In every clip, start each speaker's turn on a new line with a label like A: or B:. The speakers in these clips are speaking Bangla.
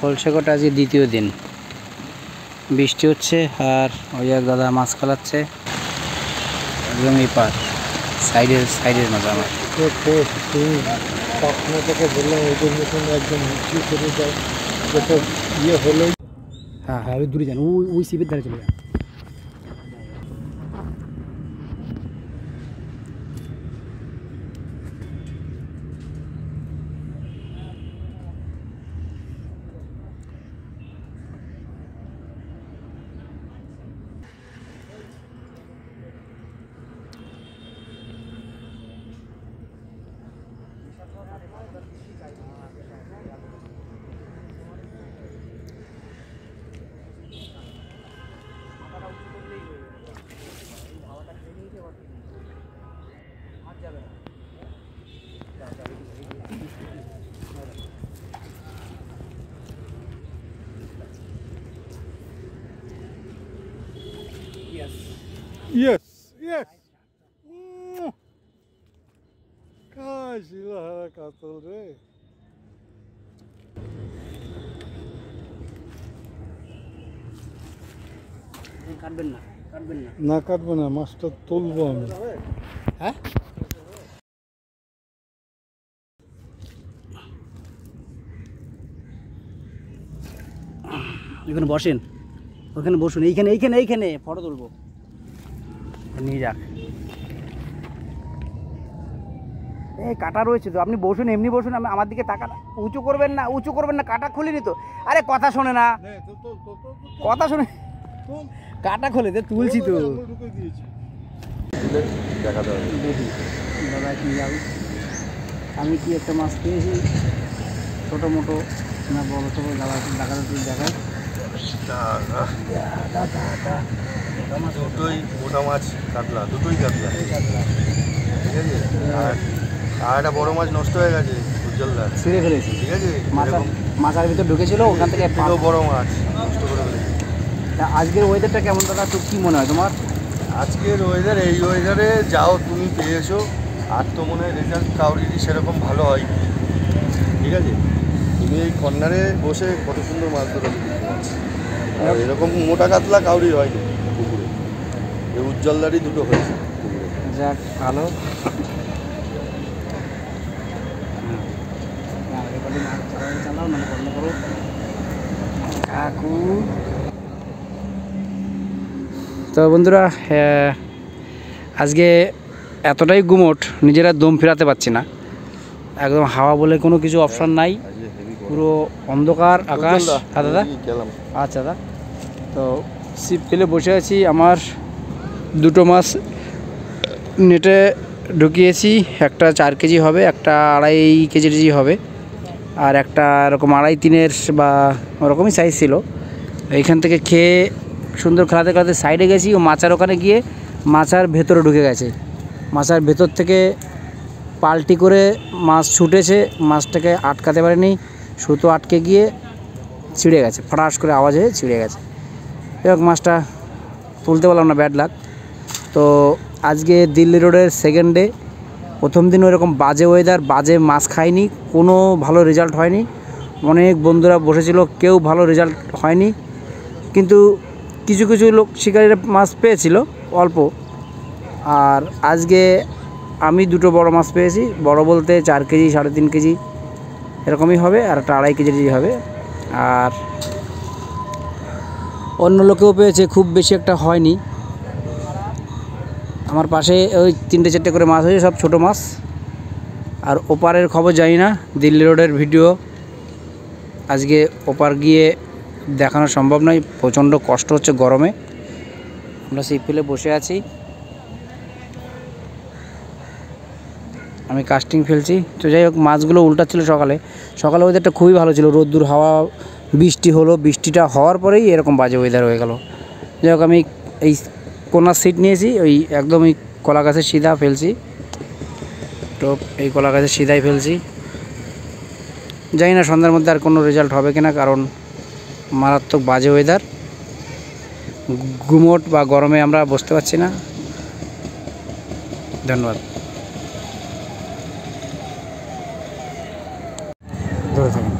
A: খোলসেকট আজকে দ্বিতীয় দিন। বৃষ্টি হচ্ছে আর ওই এক দাদা মাছ কালাচ্ছে একদম এই পার। সাইডের সাইডের মাছ আমার।
B: যায় যত ইয়ে হলেই
A: হ্যাঁ হ্যাঁ ওই দূরে যান ওই ওই শিবের ধারে চলে যান
B: Yes, yes. Mm. কাশিলা হারা কাতল রে
A: কাটবেন না কাটবেন না
B: না কাটবো না মাছটা তুলবো আমি
A: হ্যাঁ এখানে বসেন। ওখানে বসুন এইখানে এইখানে এইখানে ফটো তুলবো। নিয়ে যাক। এই কাটা রয়েছে তো আপনি বসুন এমনি বসুন আমি আমার দিকে তাকান। উঁচু করবেন না উঁচু করবেন না কাটা খুলিনি তো। আরে কথা শোনে না। কথা শুনে। কাটা খোলে দে তুলছি তো। দেখি দাদা কি যাবে। আমি কি একটা মাছ পেয়েছি ছোটো মোটো। না বড় ছোটো দাদা তুই দেখায়
C: দুটোই মোটা মাছ কাতলা দুটোই কাতলা। ঠিক আছে? আর আর একটা বড় মাছ নষ্ট হয়ে গেছে উজ্জ্বলদার
A: ছিঁড়ে ফেলেছি।
C: ঠিক আছে?
A: মাথার ভিতর ঢুকেছিল ওখান থেকে
C: থেকেও বড় মাছ নষ্ট করে ফেলেছে।
A: আজকের ওয়েদারটা কেমন দাদা? তো কী মনে হয় তোমার?
C: আজকের ওয়েদার এই ওয়েদারে যাও তুমি পেয়েছ। আর তো মনে হয় রেজাল্ট কাউরিরই সেরকম ভালো হয় ঠিক আছে? তুমি এই কর্নারে বসে কত সুন্দর মাছ ধরে আর এরকম মোটা কাতলা কাউরি হয়নি পুকুরে। এই উজ্জ্বলদারই দুটো হয়েছে
A: যাক ভালো। কাকু। তো বন্ধুরা আজকে এতটাই গুমোট নিজেরা দম ফেরাতে পারছি না। একদম হাওয়া বলে কোনো কিছু অপশান নাই। পুরো অন্ধকার আকাশ। হ্যাঁ দাদা? আচ্ছা দাদা। তো ছিপ ফেলে বসে আছি আমার দুটো মাছ নেটে ঢুকিয়েছি একটা চার কেজি হবে একটা আড়াই কেজি কেজি হবে আর একটা এরকম আড়াই তিনের বা ওরকমই সাইজ ছিল। এইখান থেকে খেয়ে সুন্দর খেলাতে খেলাতে সাইডে গেছি ও মাচার ওখানে গিয়ে মাচার ভেতরে ঢুকে গেছে। মাচার ভেতর থেকে পাল্টি করে মাছ ছুটেছে মাছটাকে আটকাতে পারেনি। সুতো আটকে গিয়ে ছিঁড়ে গেছে, ফটাস করে আওয়াজ হয়ে ছিঁড়ে গেছে। এবার মাছটা তুলতে পারলাম না ব্যাড লাক তো আজকে দিল্লি রোডের সেকেন্ড ডে প্রথম দিন ওইরকম বাজে ওয়েদার বাজে মাছ খায়নি কোনো ভালো রেজাল্ট হয়নি। অনেক বন্ধুরা বসেছিল, কেউ ভালো রেজাল্ট হয়নি। কিন্তু কিছু কিছু লোক শিকারীরা মাছ পেয়েছিল, অল্প। আর আজকে আমি দুটো বড় মাছ পেয়েছি, বড় বলতে চার কেজি, সাড়ে তিন কেজি এরকমই হবে আর একটা আড়াই কেজি হবে। আর অন্য লোকেও পেয়েছে, খুব বেশি একটা হয়নি। আমার পাশে ওই তিনটে চারটে করে মাছ হয়েছে, সব ছোট মাছ। আর ওপারের খবর জানি না, দিল্লি রোডের ভিডিও। আজকে ওপার গিয়ে দেখানো সম্ভব নয়, প্রচণ্ড কষ্ট হচ্ছে গরমে। আমরা সেই ফেলে বসে আছি। আমি কাস্টিং ফেলছি। তো যাই হোক, মাছগুলো উল্টাচ্ছিল সকালে। সকালে ওয়েদারটা খুবই ভালো ছিল, রোদ্দুর, হাওয়া, বৃষ্টি হলো। বৃষ্টিটা হওয়ার পরেই এরকম বাজে ওয়েদার হয়ে গেল। যাই হোক, আমি এই কোনার সিট নিয়েছি, ওই একদম ওই কলা গাছের সিধা ফেলছি। তো এই কলা গাছের সিধাই ফেলছি। জানি না সন্ধ্যার মধ্যে আর কোনো রেজাল্ট হবে কিনা, কারণ মারাত্মক বাজে ওয়েদার গুমোট বা গরমে আমরা বসতে পারছি না। ধন্যবাদ। ধরে থাকুন।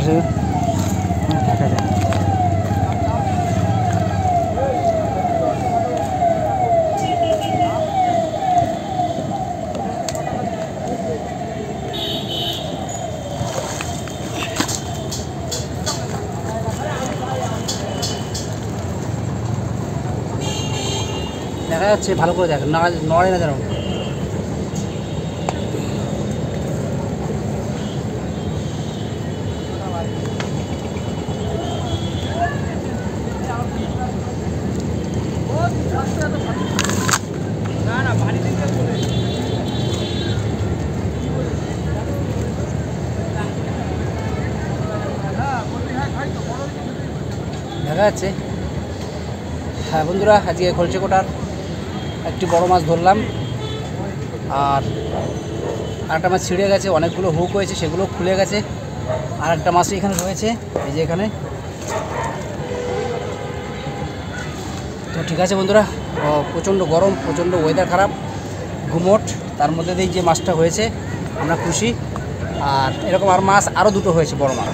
A: আছে দেখা যায় দেখা যাচ্ছে ভালো করে দেখ না নড়ে না যেন। দেখা যাচ্ছে হ্যাঁ বন্ধুরা, আজকে খলচে কোটার একটি বড় মাছ ধরলাম। আর আরেকটা মাছ ছিঁড়ে গেছে, অনেকগুলো হুক হয়েছে, সেগুলো খুলে গেছে। আর একটা মাছ এখানে রয়েছে, এই যে এখানে। তো ঠিক আছে বন্ধুরা প্রচণ্ড গরম, প্রচণ্ড ওয়েদার খারাপ, ঘুমট, তার মধ্যে দিয়ে যে মাছটা হয়েছে, আমরা খুশি। আর এরকম আর মাছ আরও দুটো হয়েছে, বড় মাছ।